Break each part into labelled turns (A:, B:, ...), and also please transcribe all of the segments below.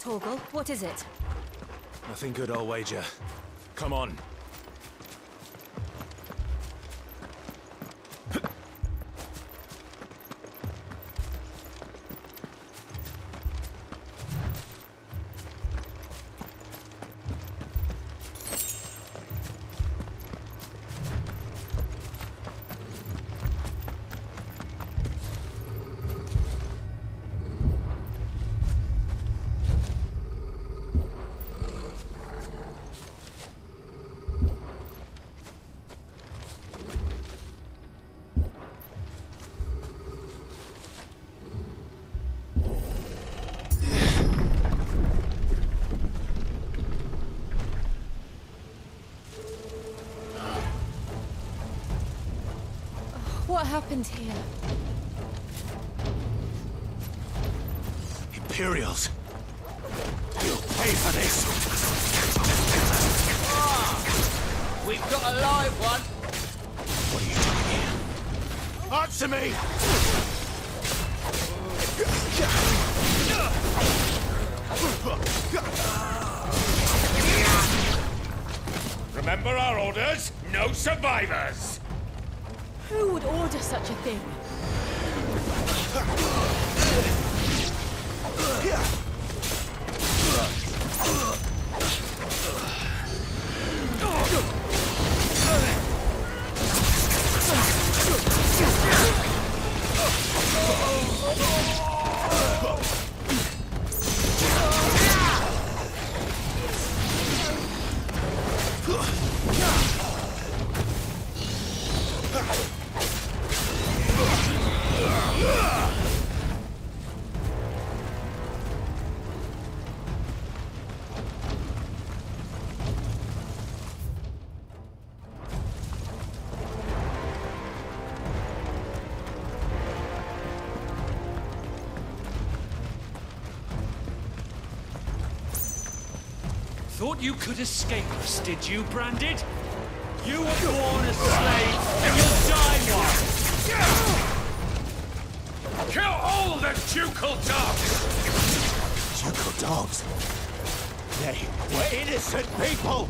A: Torgal, what is it?
B: Nothing good, I'll wager. Come on.
A: Happened here?
B: Imperials! You'll pay for this!
C: Ah, we've got a live one.
B: What are you doing here? Answer me!
D: Remember our orders? No survivors!
A: Who would order such a thing?
E: Thought you could escape us, did you, Branded? You were born a slave, and you'll die one!
D: Kill all the ducal dogs!
B: Ducal dogs! They were innocent people!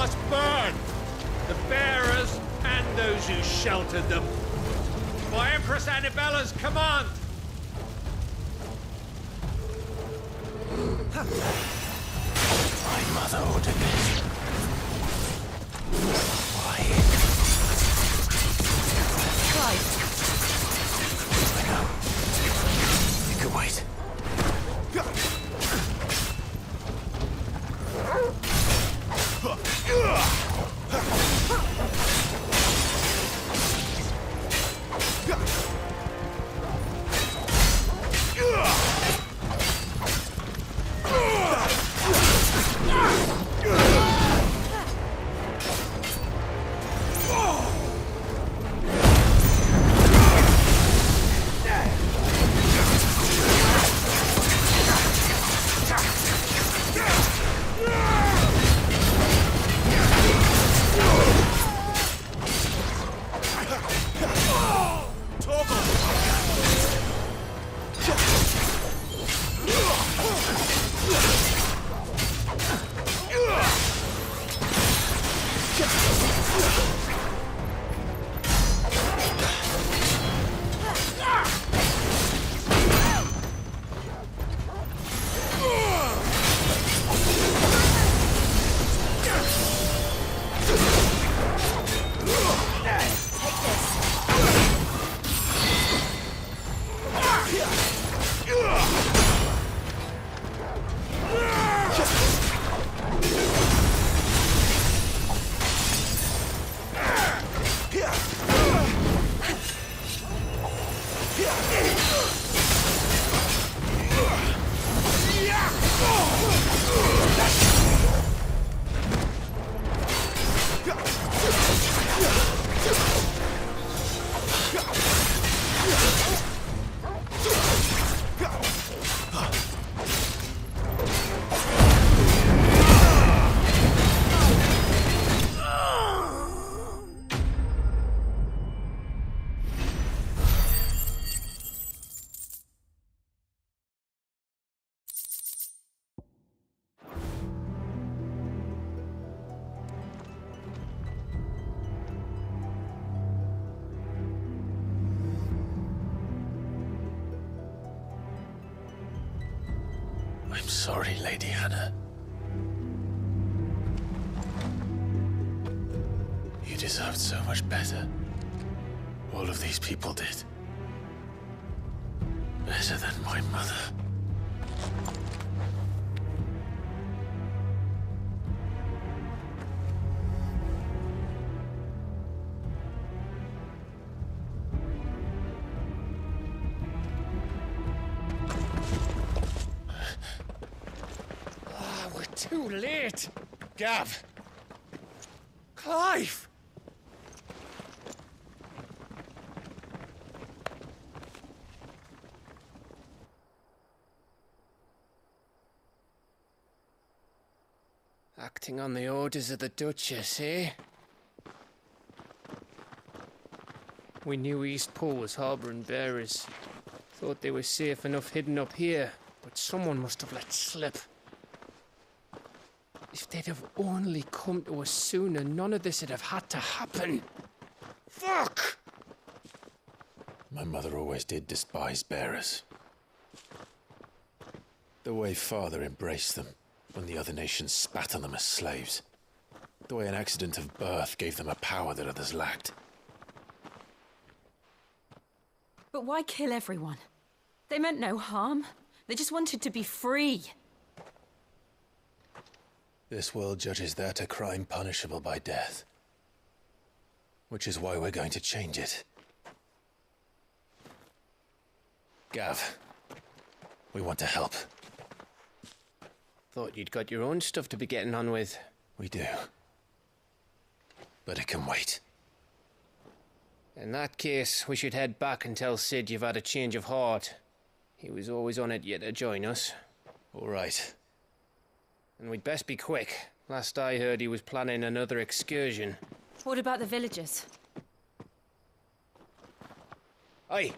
D: Must burn! The bearers and those who sheltered them. By Empress Anabella's command!
B: My mother ordered Yeah. Sorry, Lady Hannah. You deserved so much better. All of these people did. Better than my mother.
D: Late. Gav. Clive.
C: Acting on the orders of the Duchess, eh? We knew Eastpool was harbouring bearers. Thought they were safe enough hidden up here, but someone must have let slip. If they'd have only come to us sooner, none of this would have had to happen. Fuck!
B: My mother always did despise bearers. The way father embraced them when the other nations spat on them as slaves. The way an accident of birth gave them a power that others lacked.
A: But why kill everyone? They meant no harm. They just wanted to be free.
B: This world judges that a crime punishable by death. Which is why we're going to change it. Gav, we want to help.
C: Thought you'd got your own stuff to be getting on with.
B: We do. But it can wait.
C: In that case, we should head back and tell Sid you've had a change of heart. He was always on it yet to join us.
B: All right.
C: And we'd best be quick. Last I heard, he was planning another excursion.
A: What about the villagers?
C: Aye,